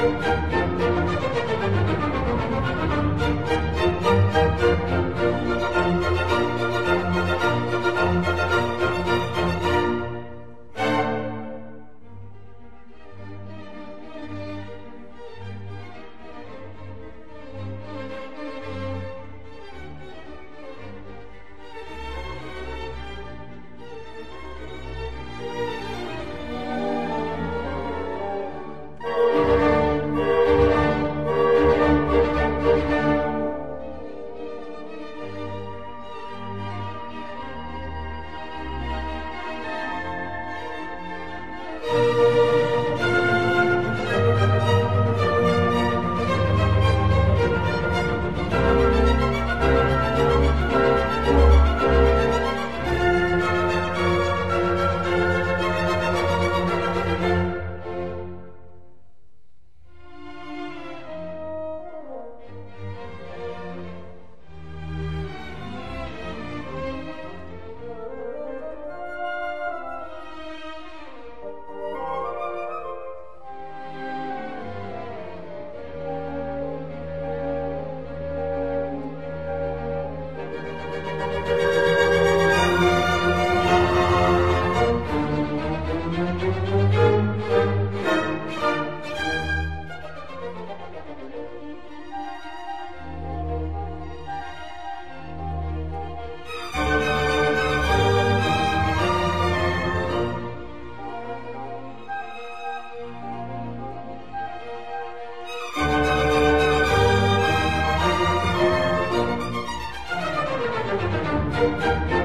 Música Música